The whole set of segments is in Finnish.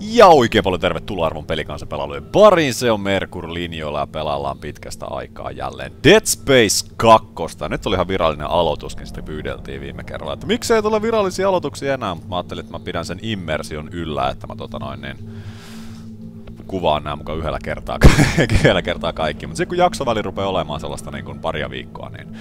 Ja oikein paljon tervetuloa arvon pelikansa pelailujen pariin. Se on Merkur linjoilla ja pelaillaan pitkästä aikaa jälleen Dead Space 2. Nyt oli ihan virallinen aloituskin, sitä pyydeltiin viime kerralla. Että miksei tule virallisia aloituksia enää, mutta mä ajattelin, että mä pidän sen immersion yllä, että mä tota noin niin kuvaan nämä mukaan yhdellä kertaa, yhdellä kertaa kaikki. Mutta sitten kun jaksoväli rupeaa olemaan sellaista niin kuin paria viikkoa, niin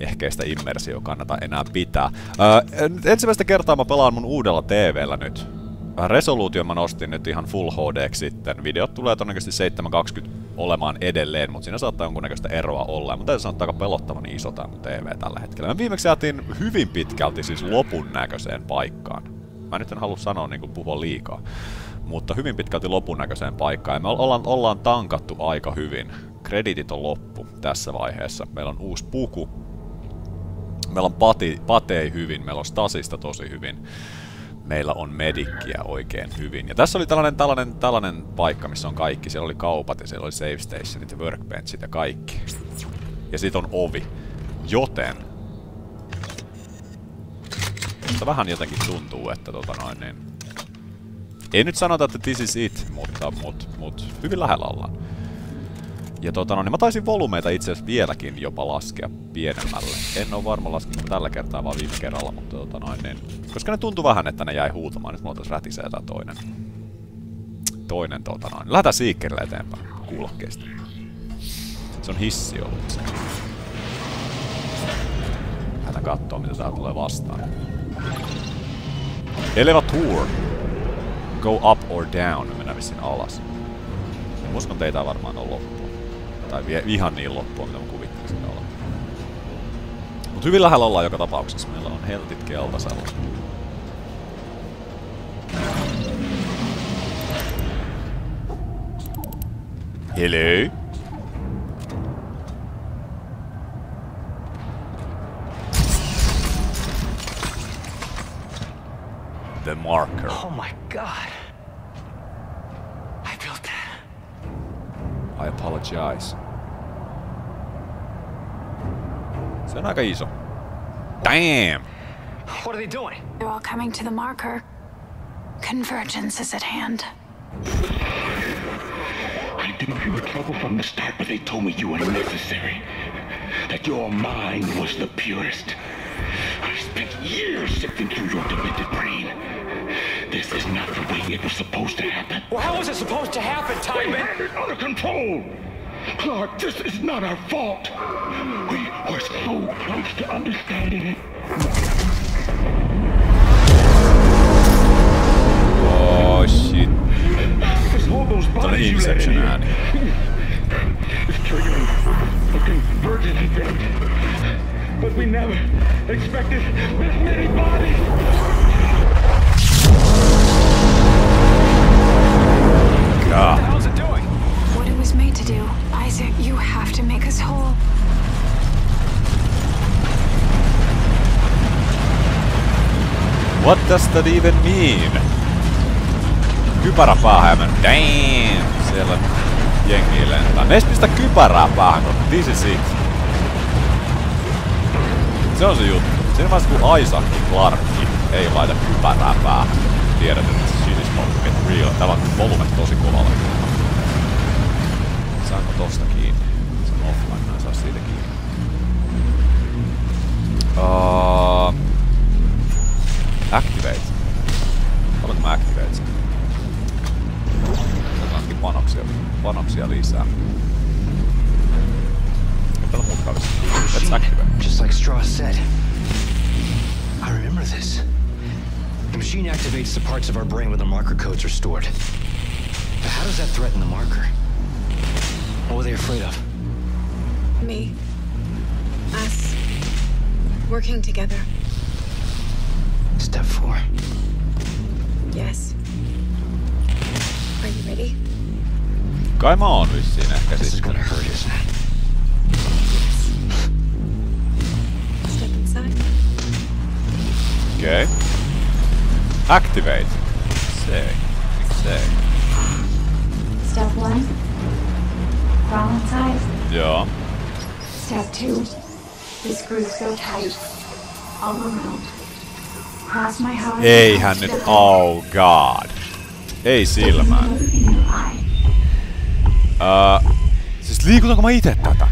ehkä sitä immersio kannata enää pitää. Öö, ensimmäistä kertaa mä pelaan mun uudella TVllä nyt resoluutio mä nostin nyt ihan Full HD sitten. Videot tulee todennäköisesti 720 olemaan edelleen, mutta siinä saattaa jonkunnäköistä eroa olla. Mutta sanoa, että aika pelottavan iso tämä TV tällä hetkellä. Mä viimeksi jäätiin hyvin pitkälti siis lopun näköiseen paikkaan. Mä nyt en halua sanoa niin kuin puhua liikaa. Mutta hyvin pitkälti lopun näköiseen paikkaan. Ja me ollaan, ollaan tankattu aika hyvin. Kreditit on loppu tässä vaiheessa. Meillä on uusi puku. Meillä on pati, patei hyvin, meillä on Stasista tosi hyvin meillä on medikkiä oikein hyvin. Ja tässä oli tällainen, tällainen, tällainen paikka, missä on kaikki. Siellä oli kaupat ja siellä oli save stationit ja workbenchit ja kaikki. Ja sit on ovi. Joten... Mutta vähän jotenkin tuntuu, että tota noin niin... Ei nyt sanota, että this is it, mutta mut, mut, hyvin lähellä ollaan. Ja tota, no, niin mä taisin volumeita itse asiassa vieläkin jopa laskea pienemmälle. En oo varma laskenko tällä kertaa vaan viime kerralla, mutta tota noin niin... Koska ne tuntui vähän, että ne jäi huutamaan, nyt mulla tässä rätisee tää toinen. Toinen tota noin. Lähdetään siikkerille eteenpäin kuulokkeista. Se on hissi ollut se. Lähdetään kattoo mitä tää tulee vastaan. Elevator. Go up or down. Mennään vissiin alas. Uskon teitä varmaan on loppu. Tai vie ihan niin loppua, mitä mä kuvittelisin olla. Mut hyvin lähellä ollaan joka tapauksessa. Meillä on heltit keltasella. Hello? The marker. Oh my god. I apologize. Se on aika iso. Damn! What are they doing? They're all coming to the marker. Convergence is at hand. I knew you were trouble from the start, but they told me you were necessary. That your mind was the purest. I spent years sifting through your demented brain. This is not the way it was supposed to happen. Well, how was it supposed to happen, We Timon? had it under control. Clark, this is not our fault. We were so close to understanding it. Oh shit. Just hold those Tämä on bodies you let in here. It's triggering a convergence event. But we never expected this many bodies. God. Have to make us whole. What does that even mean? Kypärä päähän. Damn! Siellä jengi lentää. Meistä pistä kypärää päähän, kun this is it. Se on se juttu. Siinä vaiheessa kun Isaac Clarkki ei laita kypärää päähän, tiedät, että shit is not real. Täällä on volume tosi kovalla. Saanko tosta panoksia lisää. Ei täällä muutkaan. Let's activate. Just like Straw said. I remember this. The machine activates the parts of our brain where the marker codes are stored. But how does that threaten the marker? What were they afraid of? Me. Us. Working together. Step four. Yes. Kai mä oon vissiin ehkä This is siis. gonna hurt, isn't? Step inside. Okei. Okay. Activate. Miksei. Miksei. Step one, crawl inside. Joo. Step two, the screws go tight. All around. Cross my heart. Eihän nyt, oh god. Ei silmään. Siis liikutanko mä itse tätä?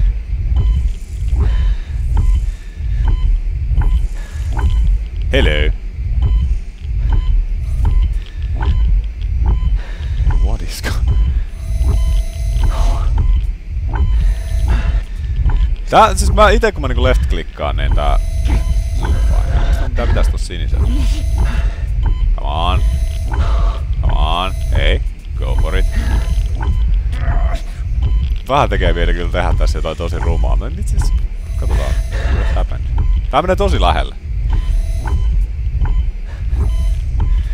Hello. What is go- Tää, siis mä ite kun mä niinku left-klikkaan, niin tää... Tää pitäis tuossa sinisellä? Come on. Vähän tekee vielä kyllä tehdä tässä jotain tosi rumaa. No itse asiassa, katsotaan. What happened? Tää menee tosi lähelle.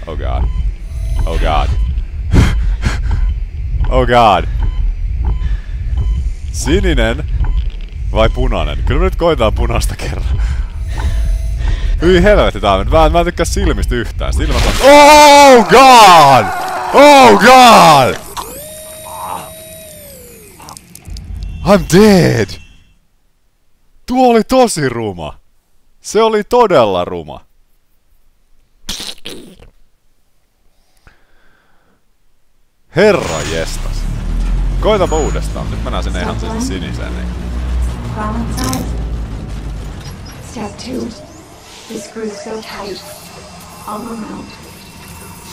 Oh god. Oh god. oh god. Sininen vai punainen? Kyllä me nyt koitetaan punaista kerran. Hyi helvetti tää on. Mä, en- mä en tykkää silmistä yhtään. Silmät on... Oh god! Oh god! I'm dead! Tuo oli tosi ruma. Se oli todella ruma. Herra jestas. Koitapa uudestaan. Nyt mennään sinne ihan sinne siniseen. Niin. Step two. The screws so tight. All around.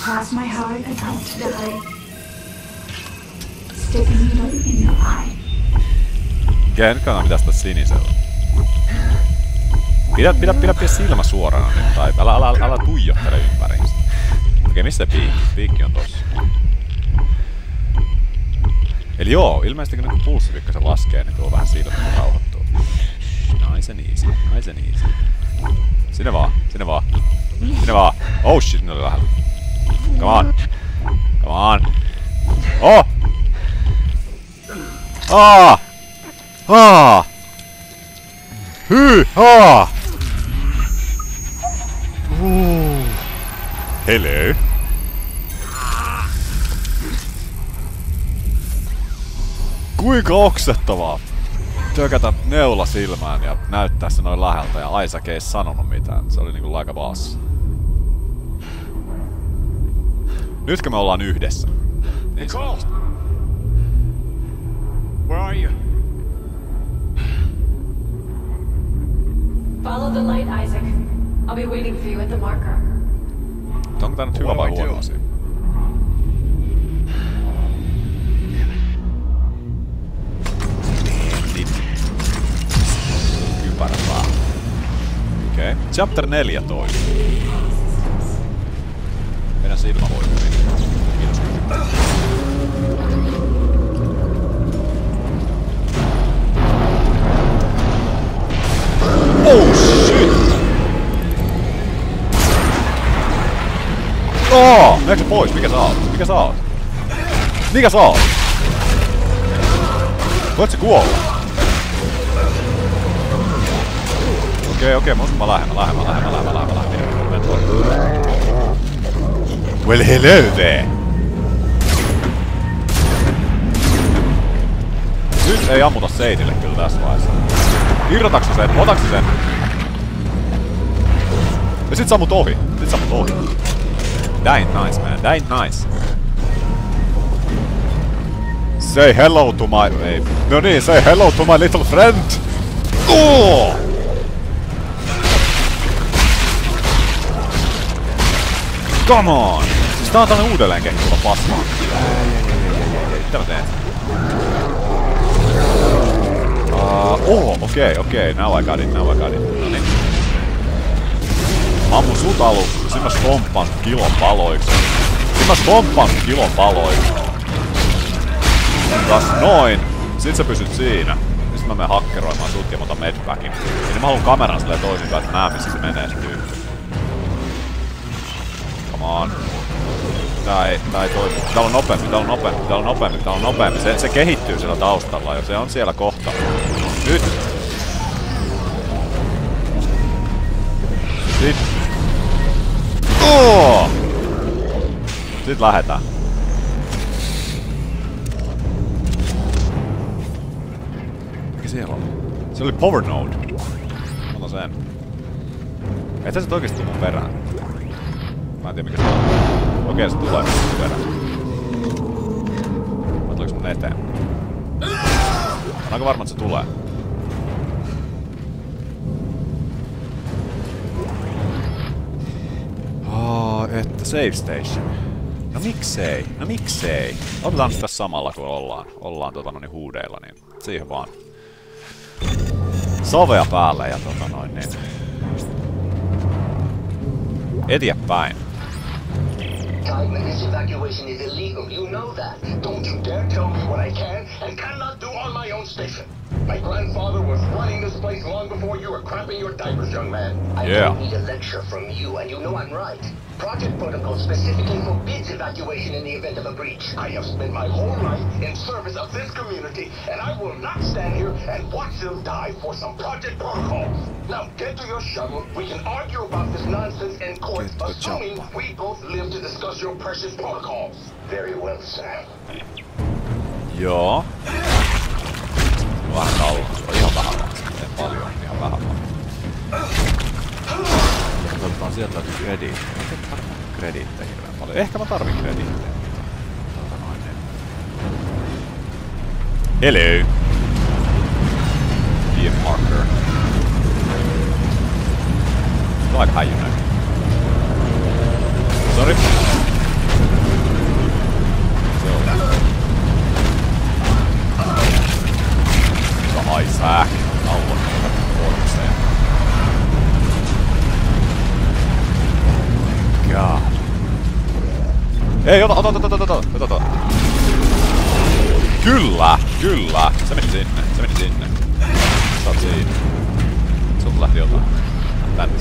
Cross my heart and hope to die. Stick a needle in your eye. Okei, nyt kannattaa pitää sitä sinisellä. Pidä, pidä, pidä, pidä silmä suorana nyt, tai älä, älä, älä tuijottele ympäriinsä. Okei, missä piikki? Piikki on tossa. Eli joo, ilmeisesti kun pulssi pikkasen laskee, niin tuo vähän silmä rauhoittuu. Nice and easy, nice and easy. Sinne vaan, sinne vaan. Sinne vaan. Oh shit, ne oli lähellä. Come on. Come on. Oh! Ah! Ah! Hy! Ah! Uh. Hello. Kuinka oksettavaa tökätä neula silmään ja näyttää se noin läheltä ja Isaac ei sanonut mitään. Se oli niinku aika vaassa. Nytkö me ollaan yhdessä? Nicole! Where are you? Follow the light, Isaac. I'll be waiting for you at the marker. Onko tää nyt hyvä vai huono asia? Kypärä vaan. Okei. Okay. Chapter 14. Meidän silmä voi hyvin. Kiitos. Oh Oo! Meneekö se pois? Mikä sä oot? Mikä sä oot? Mikä sä oot? Voit se kuolla? Okei, okei, mä mä lähemmä, lähemmä, lähemmä, lähemmä, lähemmä, lähemmä. Mene tuolle. Well, hello there! Nyt ei ammuta seinille kyllä tässä vaiheessa. Irrotaksä sen? Otaksä sen? Ja sit sammut ohi. Sit sammut ohi. That ain't nice, man. That ain't nice. Say hello to my... Ei. No niin, say hello to my little friend! Oh! Come on! Siis tää on tämmönen uudelleen kehittyvä pasma. Mitä mä teen? Uh, oh, okei, okay, okei. Okay. Now I got it, now I got it. No niin. Mä sut aluksi, sit mä stomppaan kilon paloiksi. Sit mä stomppaan kilon paloiksi. Kas noin. Sit sä pysyt siinä. Ja sit mä menen hakkeroimaan sut ja otan medpackin. Ja niin mä haluan kameran silleen toisinpäin, että mä missä se tyyppi. Come on. Tää ei, tää ei toimi. Täällä on nopeampi, täällä on nopeampi, täällä on nopeampi, täällä on nopeampi. Se, se kehittyy siellä taustalla ja se on siellä kohta. Nyt! Oh! Sit lähetään. Mikä siellä oli? Se oli Power Node. Ota sen. Ei nyt oikeesti mun perään. Mä en tiedä mikä se on. Okei, se tulee perään. Vai tuleeko mun eteen? On aika varma, että se tulee. Save station. No miksei? No miksei? Otetaan nyt tässä samalla kun ollaan. Ollaan tota noin huudeilla, niin siihen vaan. Savea päälle ja tota noin niin. Eteenpäin. This evacuation is illegal. You know that. Don't you dare tell me what I can and cannot do on my own station. My grandfather was running this place long before you were crapping your diapers, young man. I Yeah. don't need a lecture from you, and you know I'm right. Project Protocol specifically forbids evacuation in the event of a breach. I have spent my whole life in service of this community, and I will not stand here and watch them die for some Project Protocol. Now get to your shuttle. We can argue about this nonsense in court, Get assuming jump. we both live to discuss your precious protocols. Very well, sir. Joo. vähän kauan. Se on ihan vähän vaan. Ei paljon, niin ihan vähän maksaa. Katsotaan sieltä löytyy edittejä. Kredittejä hirveän paljon. Ehkä mä tarvin kredittejä. Hello. Be a marker. Like how you know. Sorry. Isaac. Allon korpseen. God. Ei, ota, ota, ota, ota, ota, ota, ota. Kyllä, kyllä. Se meni sinne, se meni sinne. Sä oot siinä. Sulta lähti jotain. Tänne.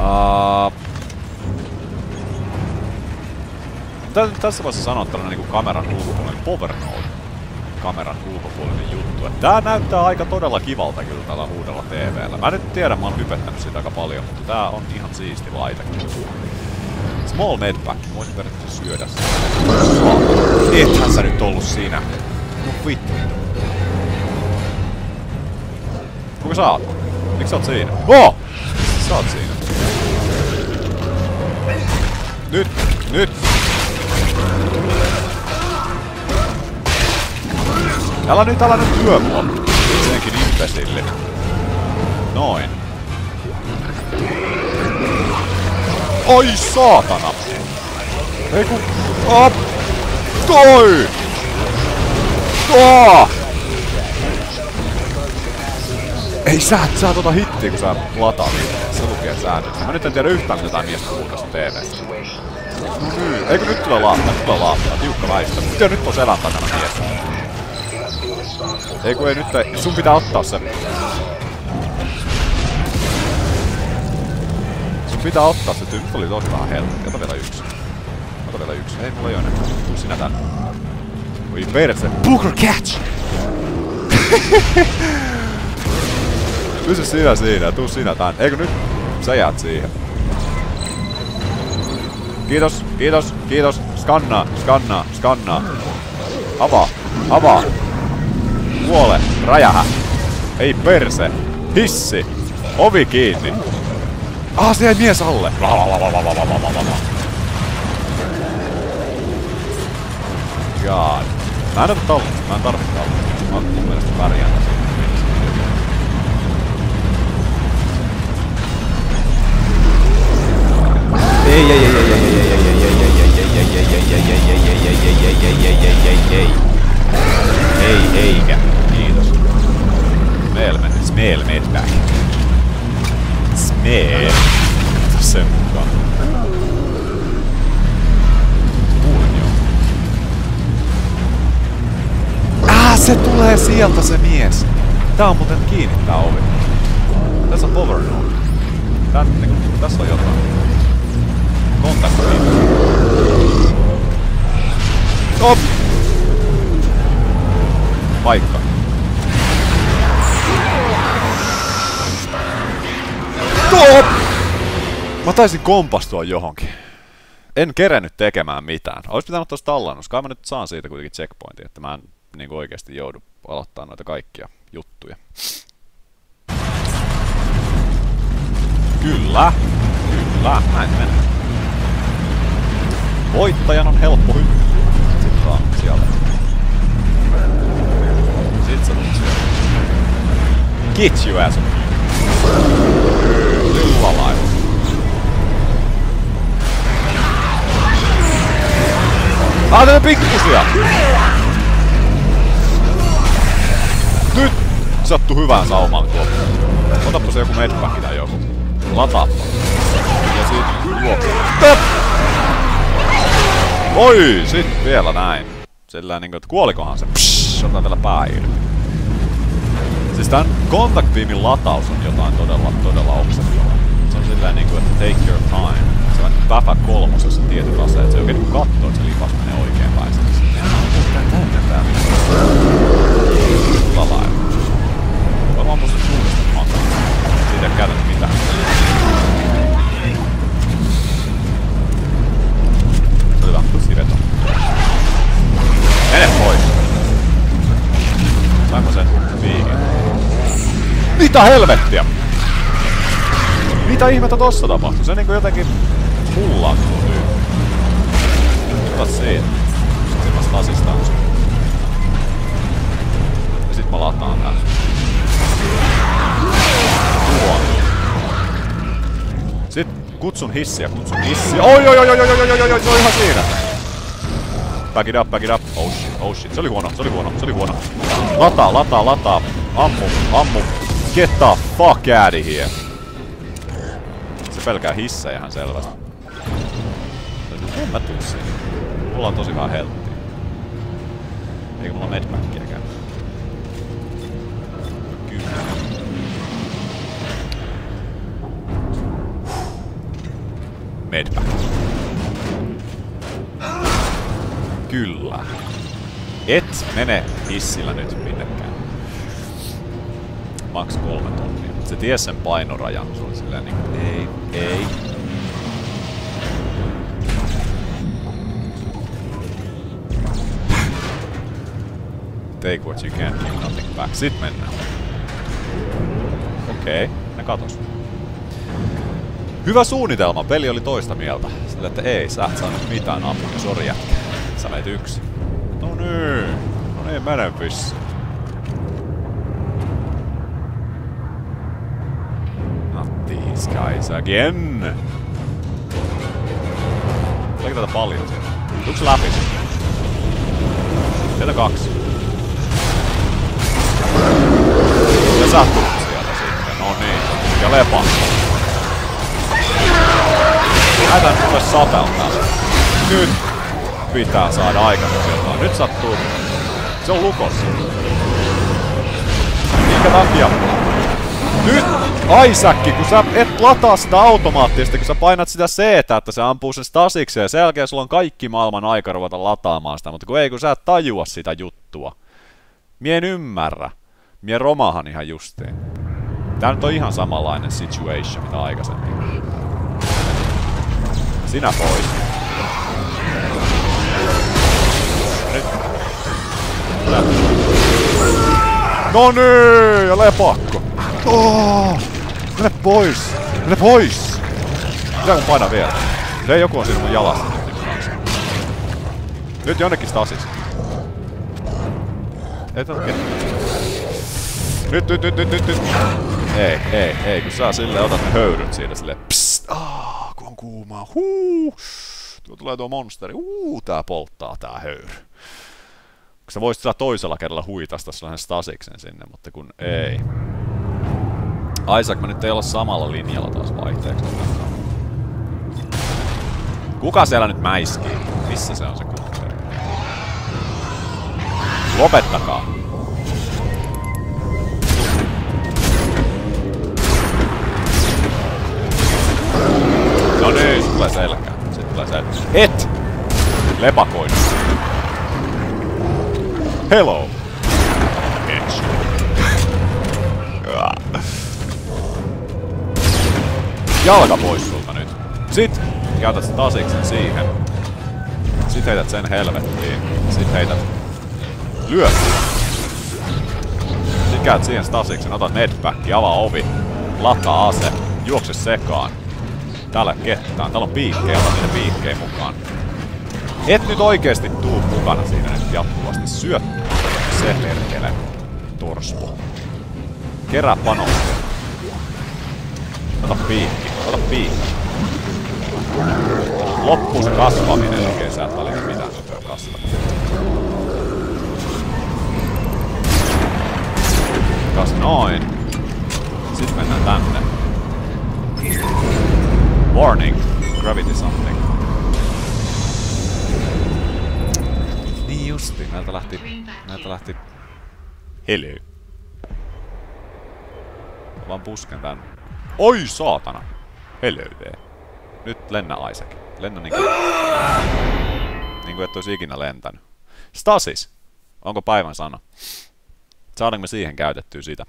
Uh, Tä, tässä voisi sanoa tällainen niin kameran ulkopuolinen power node. Kameran ulkopuolinen juttu. Tää näyttää aika todella kivalta kyllä tällä uudella TVllä. Mä nyt tiedän, mä oon hypettänyt sitä aika paljon, mutta tää on ihan siisti laite. Small medpack. Mä voisin periaatteessa syödä sitä. Ethän sä nyt ollut siinä. No vittu. Kuka sä oot? Miksi sä oot siinä? Oh! Sä oot siinä. Nyt! Älä nyt, älä nyt lyö mua! Senkin impesilli. Noin. Oi saatana! Ei ku... Op! Toi! Tuo! Ei sä, sä tota hittiä kun sä lataat. Se lukee säännöt. Mä nyt en tiedä yhtään mitä tää mies puhuu tästä TVstä. No niin, eikö nyt tule laattaa? Nyt tulee laattaa, tiukka väistö. Nyt on selän takana mies? Ei kun ei nyt, ei. sun pitää ottaa se. Sun pitää ottaa se, nyt oli tosi vähän helppo. Ota vielä yksi. Ota vielä yksi. Ei mulla ei oo enää. Tuu sinä tänne. Oi perse. Booker catch! Pysy sinä siinä, tuu sinä tänne. Eikö nyt? Sä jäät siihen. Kiitos, kiitos, kiitos. Skannaa, skannaa, skannaa. Avaa, avaa. Kuole, räjähä. Ei perse. Hissi. Ovi kiinni. Ah, se jäi mies alle. God. Mä en ota mä en tarvitse tallista. Mä mun mielestä pärjään tässä. Ei, ei, ei, ei, ei, ei, ei, ei, eikä. Smelmet, smelmet back. Smel. Sen mukaan. Kuulen jo. Ah, se tulee sieltä se mies. Tää on muuten kiinni tää ovi. Tässä on power node. Tän, niinku, tässä on jotain. Kontakti. Op! Paikka. Top! Mä taisin kompastua johonkin. En kerennyt tekemään mitään. Ois pitänyt ottaa tallannus. Kai mä nyt saan siitä kuitenkin checkpointin, että mä en niin oikeasti joudu aloittaa noita kaikkia juttuja. Kyllä. Kyllä. Näin menee. Voittajan on helppo hyppää. Sitten vaan sieltä. Sit sä tulet sieltä. Get you ass Kyllä lailla. Ah, ne pikkusia! Nyt sattu hyvään saumaan tuo. Otappa se joku medpack tai joku. Lataappa. Ja sit juokse. Töp! Oi, sit vielä näin. Sillä niinku, että kuolikohan se? Psh, otan vielä pää. Siis tän contact beamin lataus on jotain todella, todella oksettavaa sillä niin kuin, että take your time. Se on Bapa kolmosessa tietyllä asia, että se oikein niin kattoo, että se lipas menee oikein päin. Sitten tää niinku täynnä tää vittu. Sillä lailla. Varmaan musta suunnasta makaa. Siitä ei käytänyt mitään. Se oli vähän siveto. Mene pois! Saanko sen viikin? Mitä helvettiä? Mitä ihmettä tossa tapahtui? Se niinku jotenkin hullaantuu tyyppi. Ota siitä. Sitten mä lasistaan sun. Ja sit mä lataan tän. Tuo. Sitten kutsun hissiä, kutsun hissiä. Oi oi oi oi oi oi oi oi oi se on ihan siinä. Back it up, back it up. Oh shit, oh shit. Se oli huono, se oli huono, se oli huono. Lataa, lataa, lataa. Ammu, ammu. Get the fuck out of here. Pelkää hissejä ihan selvästi. En mä tuu siihen. Mulla on tosi vähän helttiä. Eikä mulla medpackiäkään. Kyllä. Medpack. Kyllä. Et mene hissillä nyt minnekään. Max kolme tonnia. Se ties sen painorajan, se oli silleen niinku, ei, ei. Take what you can, give nothing back. Sit mennään. Okei, okay, ne katos. Hyvä suunnitelma, peli oli toista mieltä. Sillä että ei, sä et saa nyt mitään apua, sori jätkä. Sä yksin. No niin, no niin, mene vissiin. Not guys again. Tuleeko tätä paljon sieltä? Tuuks läpi? Sieltä kaksi. Ja sä tulet sieltä sitten, no niin. Ja lepa. Lähetään nyt sulle sapeltaa. Nyt pitää saada aikaiseksi jotain. Nyt sattuu. Se on lukossa. Minkä takia? Nyt! Aisäkki, kun sä et lataa sitä automaattisesti, kun sä painat sitä c että se ampuu sen stasikseen, ja sen jälkeen sulla on kaikki maailman aika ruveta lataamaan sitä, mutta kun ei, kun sä et tajua sitä juttua. Mie en ymmärrä. Mie romahan ihan justiin. Tää nyt on ihan samanlainen situation, mitä aikaisemmin. Sinä pois. Nyt. No niin, ja lepakko. Oh, mene pois. Mene pois. Mitä kun painaa vielä? Se joku on siinä mun jalassa nyt. Jonnekin stasis. Ei ketään. Nyt, nyt, nyt, nyt, nyt, nyt. Ei, ei, ei, kun sä silleen otat ne höyryt siitä silleen psst, aah, kun on kuumaa, huu. Tuo tulee tuo monsteri, huu, tää polttaa tää höyry. Sä voisit sillä toisella kerralla huitasta sellainen stasiksen sinne, mutta kun ei. Isaac, mä nyt ei olla samalla linjalla taas vaihteeksi. Kuka siellä nyt mäiskii? Missä se on se kunteri? Lopettakaa! No niin, se tulee selkään. Se tulee selkään. Et! Lepakoin. Hello! Jalka pois sulta nyt. Sit käytät sen tasiksen siihen. Sit heität sen helvettiin. Sit heität... Lyö! Sit käyt siihen stasiksen, otat netback, avaa ovi. Lataa ase. Juokse sekaan. Täällä ketään. Täällä on piikkejä, otan niitä piikkejä mukaan. Et nyt oikeesti tuu mukana siinä nyt jatkuvasti. Syöt se perkele. Torspo. Kerää panoksia. Ota piikki. Ota piikki. Loppuu se kasvaminen. Okei, sä et välitä mitään nyt kasvamista. Kas noin. Sitten mennään tänne. Warning. Gravity something. Niin justi. Näiltä lähti... Näiltä lähti... Helö. Vaan pusken tän. Oi saatana! Helö Nyt lennä Isaac. Lennä niinku... Niinku et ois ikinä lentänyt. Stasis! Onko päivän sana? Saadaanko me siihen käytettyä sitä?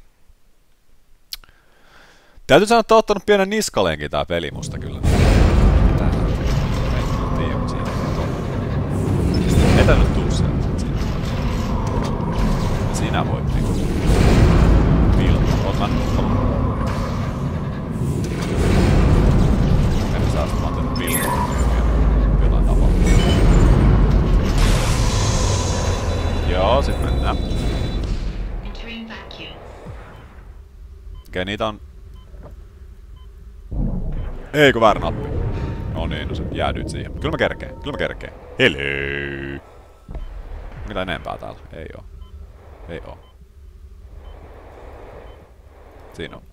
Täytyy sanoa, että on ottanut pienen niskaleenkin tää peli musta kyllä. Etä nyt tuu sieltä. Sinä voit niinku... Pilata. Oot Joo, sit mennään. Okei, niitä on... Eikö väärä nappi? No niin, no se jäädyit siihen. Kyllä mä kerkeen, kyllä mä kerkeen. Hello! Mitä enempää täällä? Ei oo. Ei oo. Siinä on.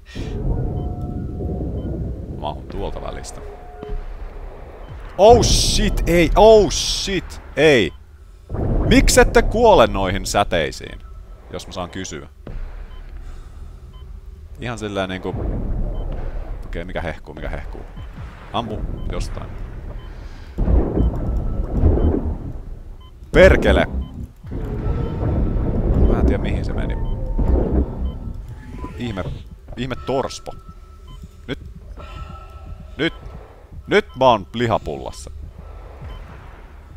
Mahun tuolta välistä. Oh shit, ei, oh shit, ei. Miksi ette kuole noihin säteisiin? Jos mä saan kysyä. Ihan silleen niinku... Okei, okay, mikä hehkuu, mikä hehkuu. Ammu jostain. Perkele! Mä en tiedä mihin se meni. Ihme... Ihme torspo. Nyt... Nyt... Nyt mä oon lihapullassa.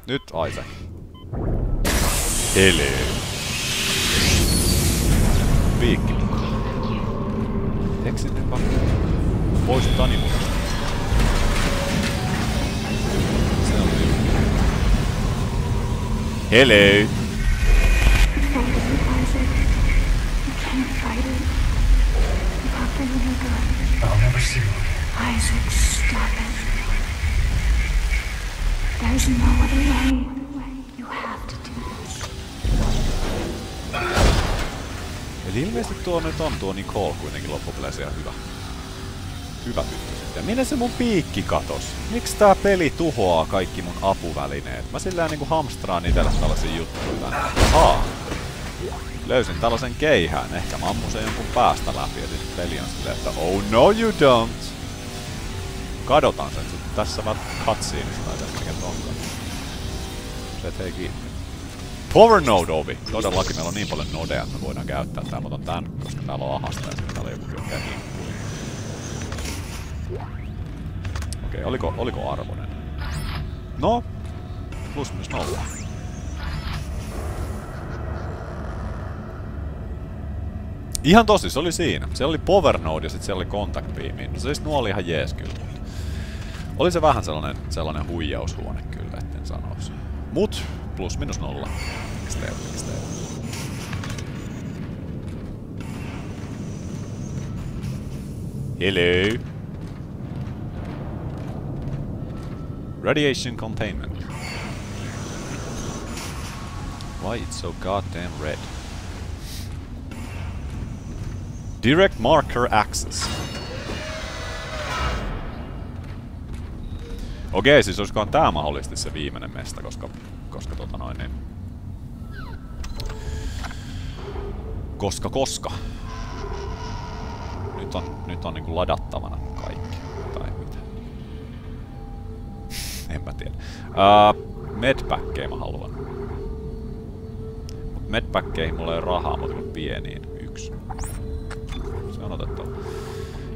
Nyt Isaac. Hele. Piikki. Exit vaan. Pois Tanimusta. Se on niin. Hello. There's no other way. Eli ilmeisesti tuo nyt on tuo Nicole kuitenkin loppupeleissä ihan hyvä. Hyvä tyttö sitten. Minne se mun piikki katos? Miksi tää peli tuhoaa kaikki mun apuvälineet? Mä sillä niinku hamstraan itelle tällaisia juttuja. Ahaa. Löysin tällaisen keihään. Ehkä mä ammun sen jonkun päästä läpi ja sitten peli on silleen, että oh no you don't. Kadotan sen tässä mä tai tässä mikä onkaan. Se kiinni. Power Node ovi. Todellakin meillä on niin paljon nodeja, että me voidaan käyttää tää. Mä otan tän, koska täällä on ahasta ja sitten täällä joku kimppuun. Okei, oliko, oliko arvonen? No, plus minus nolla. Ihan tosi, se oli siinä. Se oli Power Node ja sitten siellä oli Contact Beam. No siis nuo oli ihan jees kyllä. Oli se vähän sellainen, sellainen huijaushuone kyllä, etten sanoisi. Mut, plus minus nolla. Hello. Radiation containment. Why it's so goddamn red? Direct marker access. Okei, siis olisikohan tää mahdollisesti se viimeinen mesta, koska, koska tota noin niin... Koska, koska. Nyt on, nyt on niinku ladattavana kaikki. Tai mitä. en mä tiedä. Uh, mä haluan. Mut medpackkeihin mulla ei ole rahaa, mutta kuin pieniin. Yksi. Se on otettava.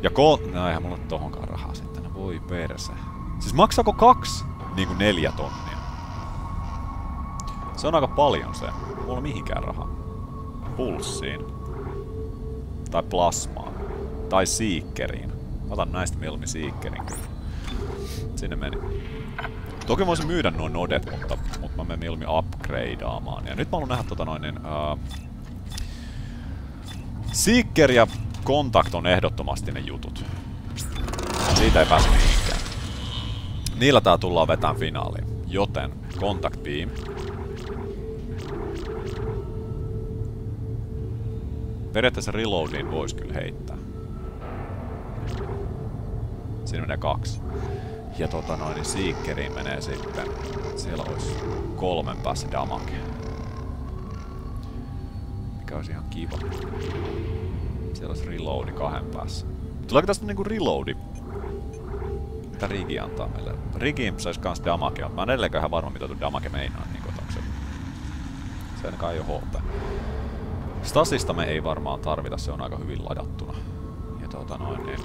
Ja ko... No eihän mulla tohonkaan rahaa sitten. No voi perse. Siis maksako kaksi niinku neljä tonnia? Se on aika paljon se. Mulla on mihinkään rahaa. Pulssiin. Tai plasmaan. Tai siikkeriin. Otan näistä mieluummin siikkerin. Sinne meni. Toki voisin myydä nuo nodet, mutta, mutta mä menen mieluummin upgradeaamaan. Ja nyt mä haluan nähdä tota noin niin... Uh, Seeker ja Contact on ehdottomasti ne jutut. Siitä ei pääse mihinkään. Niillä tää tullaan vetään finaaliin. Joten Contact Beam. Periaatteessa reloadiin voisi kyllä heittää. Siinä menee kaksi. Ja tota noin, niin Seekeriin menee sitten. Siellä olisi kolmen päässä damage. Mikä olisi ihan kiva. Siellä olisi reloadi kahden päässä. Tuleeko tästä niinku reloadi? Mitä Rigi antaa meille? Rigi saisi kans damagea. Mä en edelleenkään varma mitä tuo damage meinaa. Niin. Se ainakaan ei oo HP. Stasista me ei varmaan tarvita, se on aika hyvin ladattuna. Ja tota noin niin...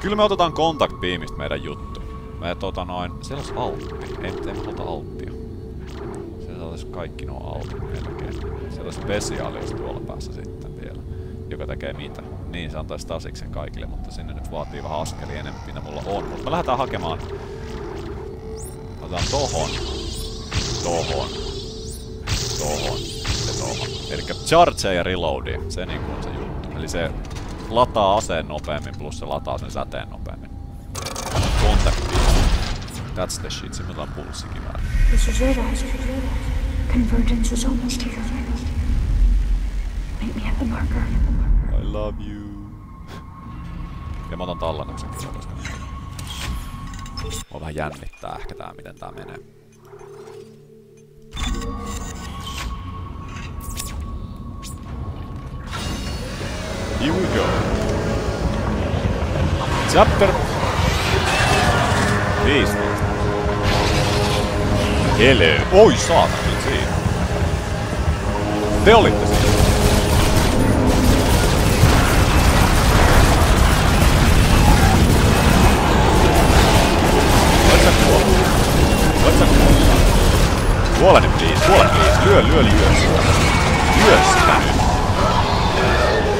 Kyllä me otetaan Contact Beamista meidän juttu. Me tota noin... Siellä olisi altti. Ei, ei me haluta alttia. Siellä olisi kaikki nuo altit melkein. Siellä olisi olisi tuolla päässä sitten vielä. Joka tekee mitä. Niin se antaisi tasiksen kaikille, mutta sinne nyt vaatii vähän askeli enemmän, mitä mulla on. Mutta me lähdetään hakemaan... Otetaan tohon. Tohon. Tohon. Ja tohon. Eli charge ja reloadi. Se niinku on se juttu. Eli se lataa aseen nopeammin, plus se lataa sen säteen nopeammin. Kontakti. That's the shit, on. This is it, Isaac. Convergence is almost here. Meet me at the marker. I love you. Ja mä otan tallennuksen kyllä, koska Mua vähän jännittää ehkä tää, miten tää menee. Chapter 15. Hello. Oi saatana, siinä. Te olitte siinä. Voit sä kuolla? Voit sä kuolla? Kuole nyt please, kuole please. Lyö, lyö, lyö sitä. Lyö sitä nyt.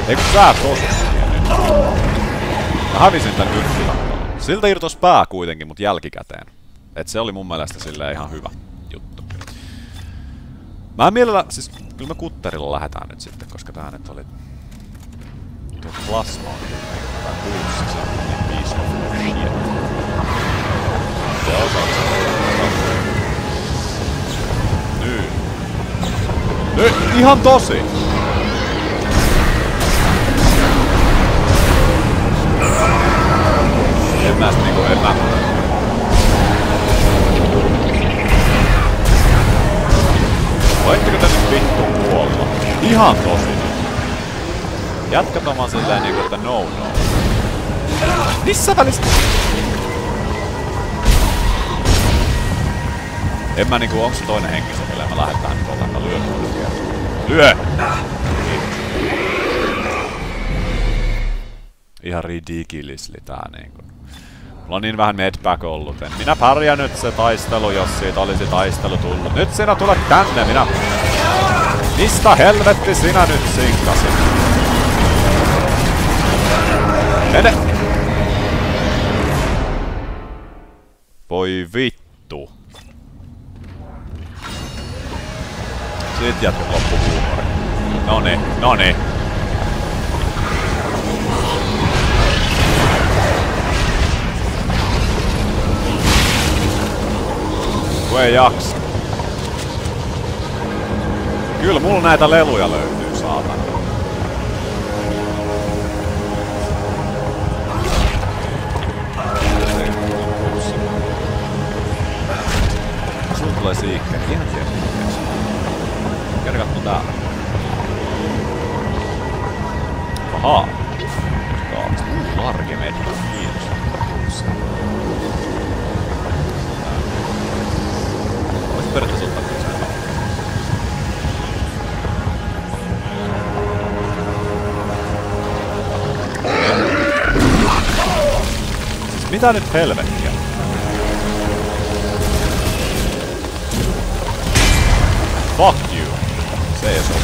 Eikö sä tosu? Mä hävisin tän yrttitappelun. Siltä irtos pää kuitenkin, mut jälkikäteen. Et se oli mun mielestä silleen ihan hyvä juttu. Mä en mielellä, siis kyllä me kutterilla lähdetään nyt sitten, koska tää nyt oli... Tuo plasma on se on niin piece of shit. Osaa Nyt. Nyt, ihan tosi! En mä sit niinku, en mä... Voitteko te nyt vittu kuolla? Ihan tosi. Jatkat oman silleen niinku, että no no. Missä välissä? En mä niinku, onks se toinen henki se, millä mä lähden tähän nyt ollenkaan lyö Lyö! Ihan ridiculously tää niinku. Mulla on niin vähän medpack ollut. En minä pärjännyt se taistelu, jos siitä olisi taistelu tullut. Nyt sinä tulet tänne, minä... Mistä helvetti sinä nyt sinkasit? Mene! Voi vittu. Sitten jatkuu loppupuumori. Noni, noni. Kun ei jaksa. Kyllä mulla näitä leluja löytyy, saatana. Sulla tulee siikkeri. Ihan tiedä. Käydä kattoo täällä. Ahaa. Kaksi. Large periaatteessa ottaa mitä nyt helvettiä? Fuck you! Se ei sovi.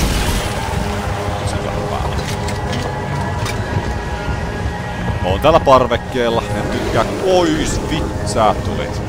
Mä oon täällä parvekkeella, en tykkää. Ois, vit, sä tulit.